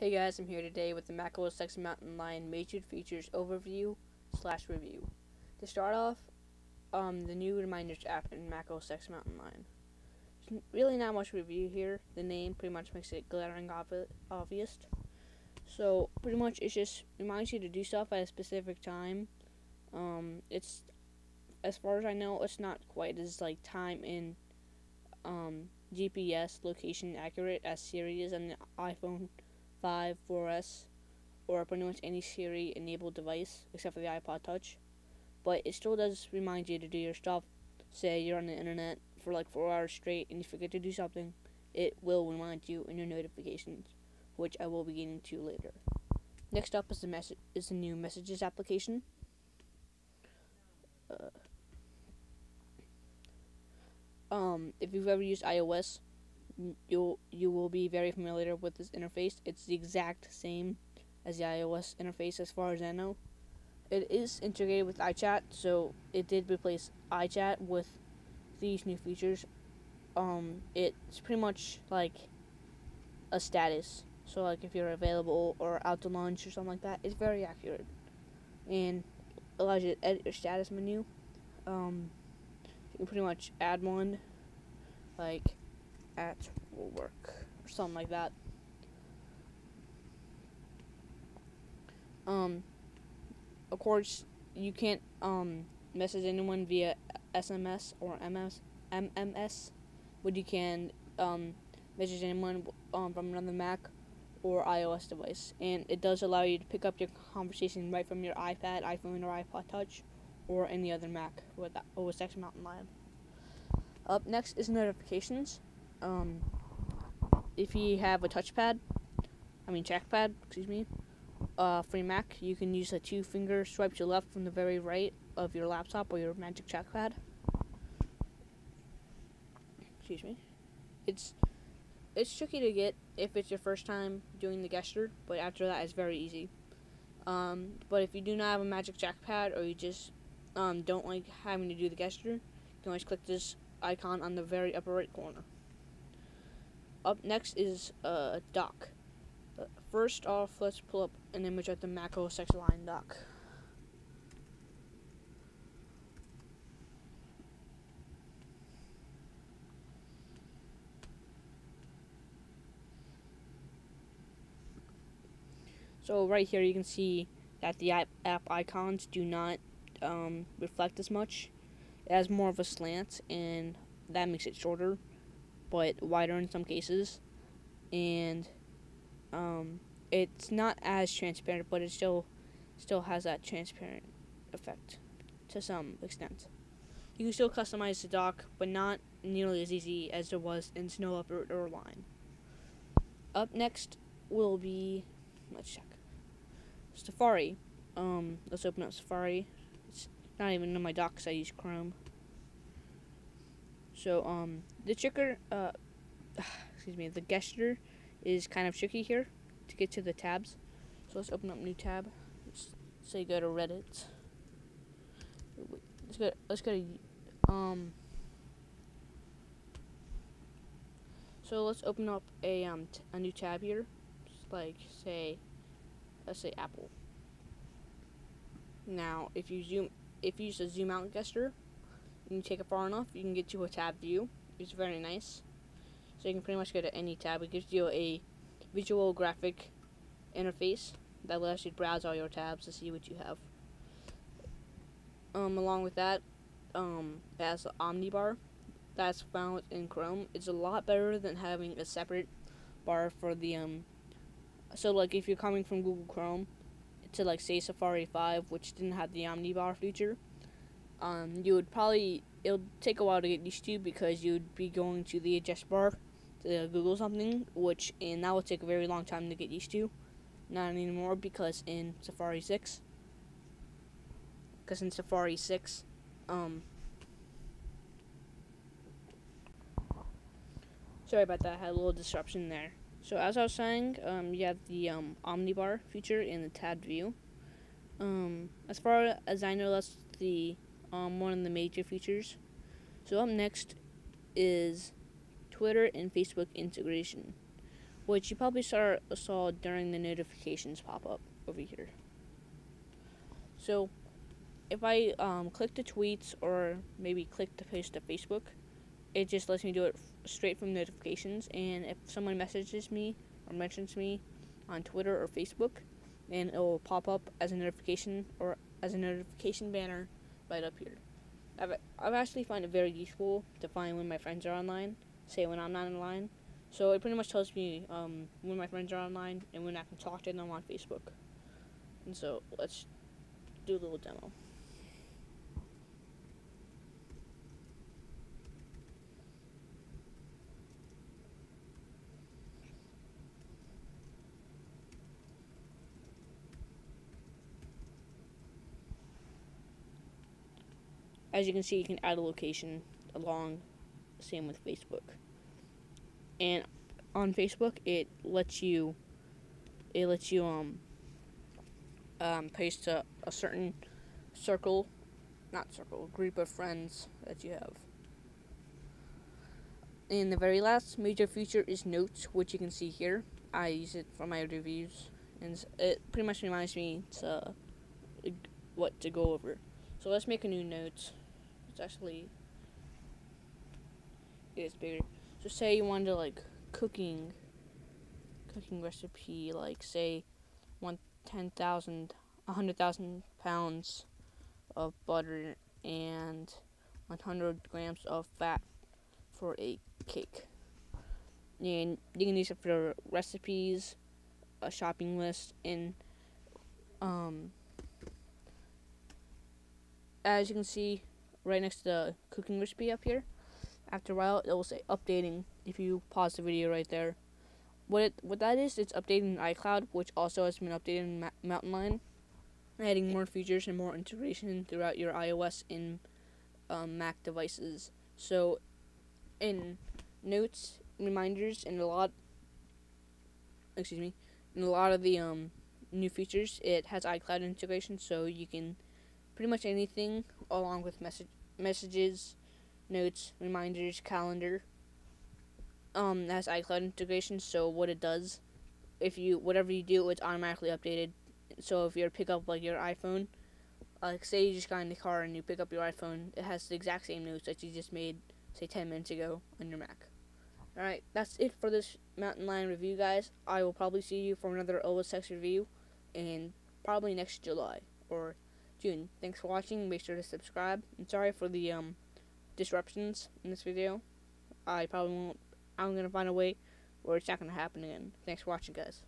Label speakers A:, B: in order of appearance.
A: Hey guys, I'm here today with the Mac OS X Mountain Lion Major Features Overview slash Review. To start off, um, the new Reminders app in Mac OS X Mountain Lion. There's really not much review here. The name pretty much makes it glaring obvi obvious. So pretty much it just reminds you to do stuff at a specific time. Um, it's as far as I know, it's not quite as like time in um, GPS location accurate as Siri is on the iPhone 5, 4S, or pretty much any Siri enabled device except for the iPod Touch. But it still does remind you to do your stuff. Say you're on the internet for like four hours straight and you forget to do something, it will remind you in your notifications, which I will be getting to later. Next up is the message is the new messages application. Uh, um, if you've ever used iOS, you'll you will be very familiar with this interface. It's the exact same as the iOS interface as far as I know. It is integrated with iChat, so it did replace iChat with these new features. Um, it's pretty much like a status. So like if you're available or out to lunch or something like that, it's very accurate. And allows you to edit your status menu. Um, you can pretty much add one like at work or something like that. Um, of course, you can't um, message anyone via SMS or MS, MMS, but you can um, message anyone um, from another Mac or iOS device. And it does allow you to pick up your conversation right from your iPad, iPhone, or iPod Touch, or any other Mac with OS X Mountain Lion. Up next is notifications. Um, if you have a touchpad, I mean trackpad, excuse me, uh, for your Mac, you can use a two finger swipe to left from the very right of your laptop or your Magic Trackpad. Excuse me. It's it's tricky to get if it's your first time doing the gesture, but after that it's very easy. Um, but if you do not have a Magic Trackpad or you just um, don't like having to do the gesture, you can always click this icon on the very upper right corner. Up next is uh, dock. Uh, first off, let's pull up an image of the Mac OS X Lion dock. So right here you can see that the app, app icons do not um, reflect as much. It has more of a slant and that makes it shorter but wider in some cases. And um, it's not as transparent, but it still still has that transparent effect to some extent. You can still customize the dock, but not nearly as easy as there was in Snow Leopard or Lion. Up next will be, let's check, Safari. Um, let's open up Safari. It's not even in my docs. I use Chrome. So, um, the trigger, uh, excuse me, the gesture is kind of tricky here to get to the tabs. So let's open up new tab. Let's say go to Reddit. Let's go. Let's go to um. So let's open up a um a new tab here, like say, let's say Apple. Now, if you zoom, if you use a zoom out gesture, and you take it far enough, you can get to a tab view. It's very nice. So you can pretty much go to any tab. It gives you a visual graphic interface that allows you browse all your tabs to see what you have. Um, along with that, um, it has the Omnibar that's found in Chrome. It's a lot better than having a separate bar for the um. So like if you're coming from Google Chrome to like say Safari 5, which didn't have the Omnibar feature, um, you would probably it'll take a while to get used to because you'd be going to the address bar to Google something, which and that will take a very long time to get used to. Not anymore because in Safari 6, because in Safari 6, um, sorry about that, I had a little disruption there. So as I was saying, um, you have the um, Omnibar feature in the tab view. Um, as far as I know, that's the um, one of the major features. So up next is Twitter and Facebook integration, which you probably saw saw during the notifications pop up over here. So, if I um, click the tweets or maybe click the post to Facebook, it just lets me do it straight from notifications. And if someone messages me or mentions me on Twitter or Facebook, then it will pop up as a notification or as a notification banner right up here. I've, I've actually find it very useful to find when my friends are online, say when I'm not online. So it pretty much tells me um, when my friends are online and when I can talk to them on Facebook. And so let's do a little demo. As you can see, you can add a location along, same with Facebook. And on Facebook, it lets you, it lets you um, um paste a, a certain circle, not circle, group of friends that you have. And the very last major feature is Notes, which you can see here. I use it for my reviews, and it pretty much reminds me to what to go over. So let's make a new note. Actually it's bigger. So say you wanted to like cooking cooking recipe like say one ten thousand a hundred thousand pounds of butter and 100 grams of fat for a cake. And you can use it for recipes, a shopping list, and um, as you can see right next to the cooking recipe up here, after a while it will say updating if you pause the video right there. What it, what that is, it's updating iCloud, which also has been updated in Ma- Mountain Lion, adding more features and more integration throughout your iOS and um, Mac devices. So, in notes, reminders, and a lot, excuse me, in a lot of the um, new features, it has iCloud integration, so you can pretty much anything along with message messages, notes, reminders, calendar. Um, has iCloud integration. So what it does, if you whatever you do, it's automatically updated. So if you pick up like your iPhone, like say you just got in the car and you pick up your iPhone, it has the exact same notes that you just made, say ten minutes ago on your Mac. Alright, that's it for this Mountain Lion review, guys. I will probably see you for another OS X review, in probably next July or June. Thanks for watching. Make sure to subscribe. I'm sorry for the um disruptions in this video. I probably won't. I'm gonna find a way where it's not gonna happen again. Thanks for watching, guys.